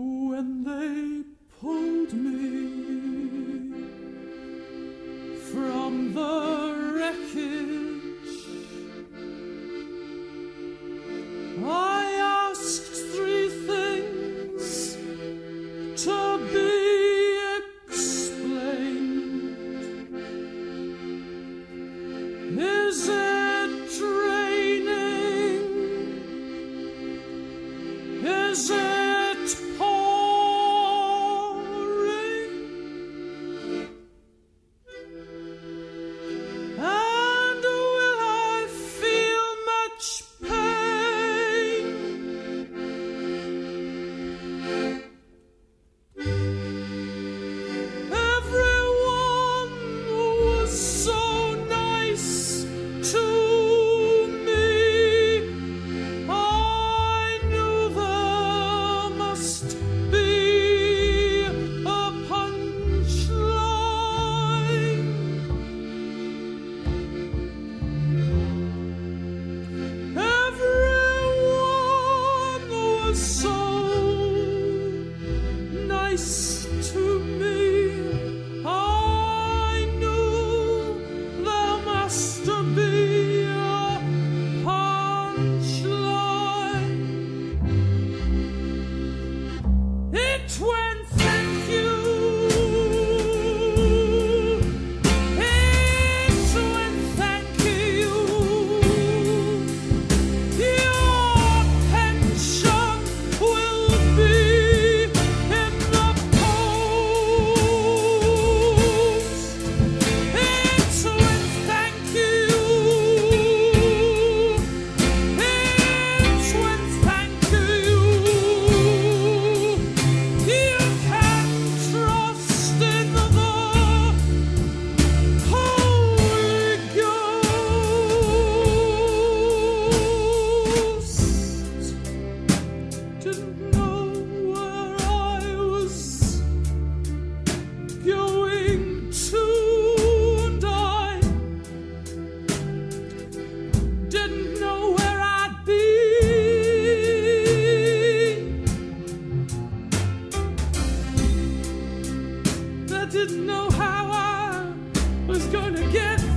When they pulled me from the wreckage, I asked three things to be explained. Is it raining? Is it twins. didn't know how I was gonna get